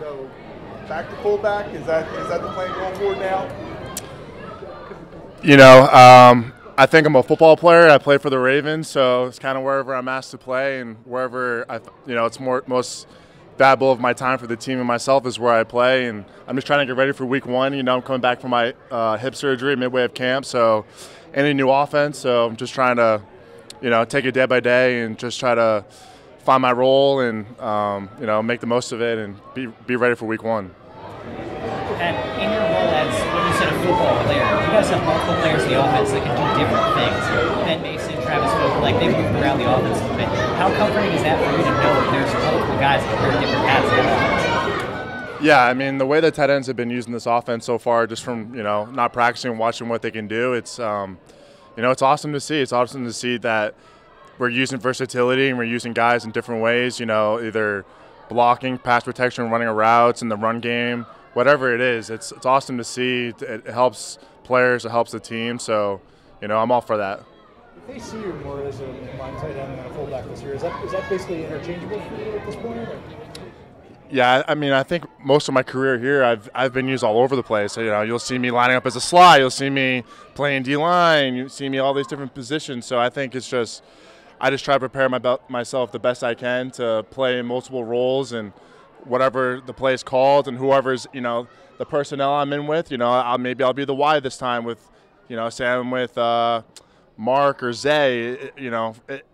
So back to fullback. Is that is that the plan going forward now? You know, um, I think I'm a football player. I play for the Ravens, so it's kind of wherever I'm asked to play and wherever I, you know, it's more most valuable of my time for the team and myself is where I play. And I'm just trying to get ready for Week One. You know, I'm coming back from my uh, hip surgery midway of camp, so any new offense. So I'm just trying to, you know, take it day by day and just try to find my role and um, you know make the most of it and be be ready for Week One. And in your role as, when you said a football player, you guys have multiple players in the offense that can do different things. Ben Mason, Travis Vokolek, like they've moved around the offense a bit. How comforting is that for you to know that there's multiple guys that wear different hats in the offense? Yeah, I mean the way the tight ends have been using this offense so far, just from you know not practicing, and watching what they can do, it's um, you know it's awesome to see. It's awesome to see that we're using versatility and we're using guys in different ways. You know, either blocking, pass protection, running routes in the run game, whatever it is. It's it's awesome to see. It, helps players. It helps the team. So, you know, I'm all for that. If they see you more as a line tight end than a fullback this year, is that is that basically interchangeable for you at this point? Or? Yeah, I mean, I think most of my career here, I've I've been used all over the place. So, you know, you'll see me lining up as a slot. You'll see me playing D line. You see me all these different positions. So I think it's just, I just try to prepare my, myself the best I can to play multiple roles and whatever the play is called and whoever's you know the personnel I'm in with. You know, I'll, maybe I'll be the Y this time with, you know, say I'm with uh, Mark or Zay. You know, it,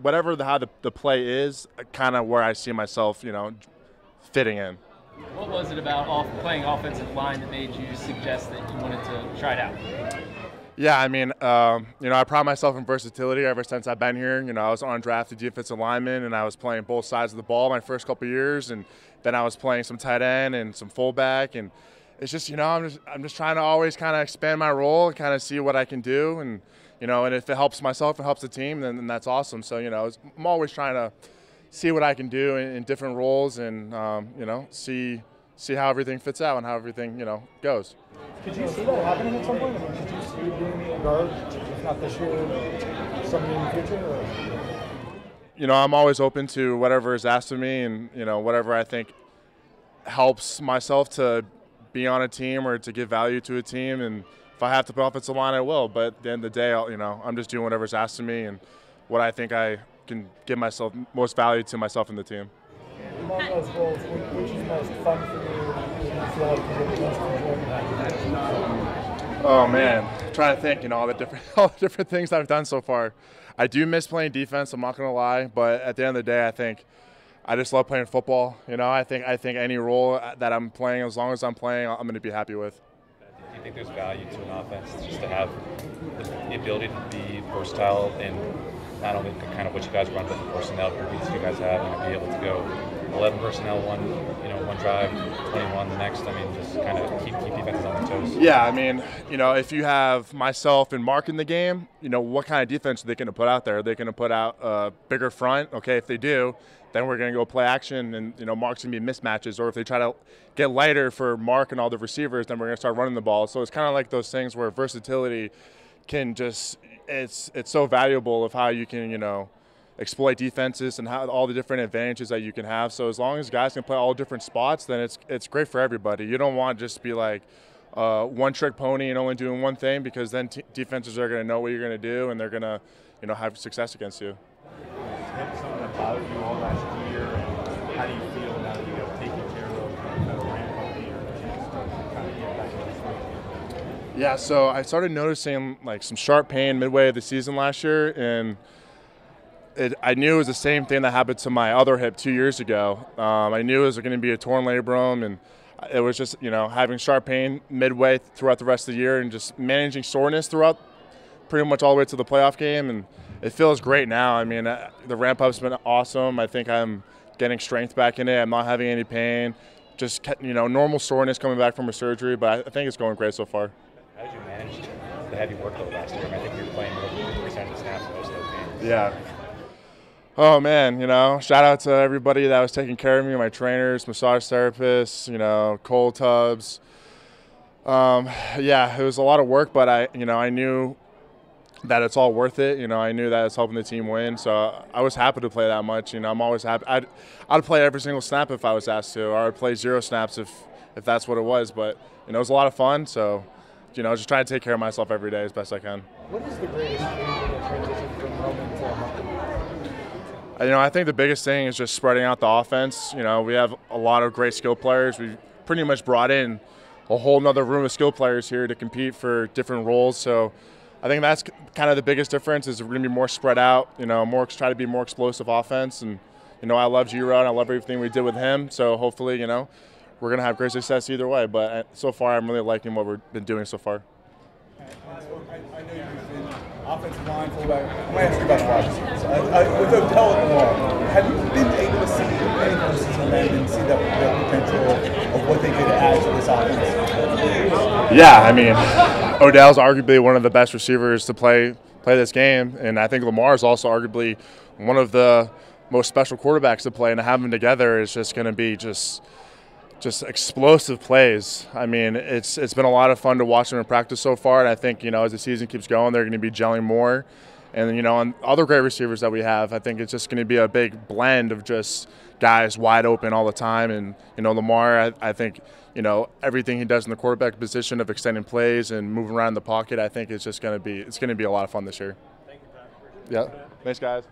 whatever the, how the, the play is, kind of where I see myself. You know fitting in. What was it about off, playing offensive line that made you suggest that you wanted to try it out? Yeah, I mean, um, you know, I pride myself in versatility ever since I've been here. You know, I was undrafted defensive lineman, and I was playing both sides of the ball my first couple years, and then I was playing some tight end and some fullback, and it's just, you know, I'm just, I'm just trying to always kind of expand my role and kind of see what I can do, and you know, and if it helps myself, it helps the team, then, then that's awesome. So, you know, I'm always trying to see what I can do in, in different roles and um, you know see see how everything fits out and how everything you know goes. Could you see that happening at some point? I mean, could you see you being guard, if not this year, someday in the future? Or? You know, I'm always open to whatever is asked of me, and you know, whatever I think helps myself to be on a team or to give value to a team. And if I have to play offensive line, I will. But at the end of the day, I'll, you know, I'm just doing whatever's asked of me and what I think I can give myself most value to myself and the team. Among those roles, which is most fun for you? Oh man, I'm trying to think. You know all the different all the different things I've done so far. I do miss playing defense. I'm not gonna lie, but at the end of the day, I think I just love playing football. You know, I think I think any role that I'm playing, as long as I'm playing, I'm going to be happy with. Do you think there's value to an offense just to have the ability to be versatile and not only kind of what you guys run, but the personnel groupings you guys have, and be able to go 11 personnel one, you know, one drive, 21 the next. I mean, just kind of keep keep defenses on their toes. Yeah, I mean, you know, if you have myself and Mark in the game, you know, what kind of defense are they going to put out there? Are they going to put out a bigger front? Okay, if they do, then we're going to go play action, and you know, Mark's going to be mismatches. Or if they try to get lighter for Mark and all the receivers, then we're going to start running the ball. So it's kind of like those things where versatility can just it's it's so valuable of how you can you know exploit defenses and how all the different advantages that you can have. So as long as guys can play all different spots, then it's it's great for everybody. You don't want to just be like uh, one trick pony and only doing one thing because then t- defenses are going to know what you're going to do and they're going to you know have success against you. Yeah, so I started noticing like some sharp pain midway of the season last year, and it, I knew it was the same thing that happened to my other hip two years ago. Um, I knew it was going to be a torn labrum, and it was just you know having sharp pain midway throughout the rest of the year, and just managing soreness throughout pretty much all the way to the playoff game, and it feels great now. I mean, uh, the ramp up's been awesome. I think I'm getting strength back in it. I'm not having any pain. Just you know normal soreness coming back from a surgery, but I think it's going great so far. How did you manage the heavy workload last year? I, think you were playing over 50% of the snaps most of those games. Yeah. Oh man, you know, shout out to everybody that was taking care of me, my trainers, massage therapists, you know, cold tubs. Um, yeah, it was a lot of work, but I, you know, I knew that it's all worth it. You know, I knew that it's helping the team win, so I was happy to play that much. You know, I'm always happy. I'd I'd play every single snap if I was asked to, or I'd play zero snaps if if that's what it was. But you know, it was a lot of fun. So, you know, just trying to take care of myself every day as best I can. What is the greatest in transition from Roman to? You know, I think the biggest thing is just spreading out the offense. You know, we have a lot of great skill players. We've pretty much brought in a whole nother room of skill players here to compete for different roles. So I think that's kind of the biggest difference is we're going to be more spread out, you know, more try to be more explosive offense. And, you know, I love G-Ro and I love everything we did with him. So hopefully, you know, we're going to have great success either way. But uh, so far, I'm really liking what we've been doing so far. I, I know you've been offensive line, fullback. I'm going to ask you about the wide receivers. I, with Odell and Lamar, have you been able to see any glimpses of them and see the, the potential of what they could add to this offense? Yeah, I mean, Odell's arguably one of the best receivers to play play this game, and I think Lamar is also arguably one of the most special quarterbacks to play. And to have them together is just going to be just just explosive plays. I mean, it's it's been a lot of fun to watch them in practice so far, and I think you know as the season keeps going, they're going to be gelling more. And you know, on other great receivers that we have, I think it's just going to be a big blend of just guys wide open all the time. And you know, Lamar, I, I think you know everything he does in the quarterback position of extending plays and moving around the pocket. I think it's just going to be it's going to be a lot of fun this year. Thank you, Pat. Yeah. Thanks, guys.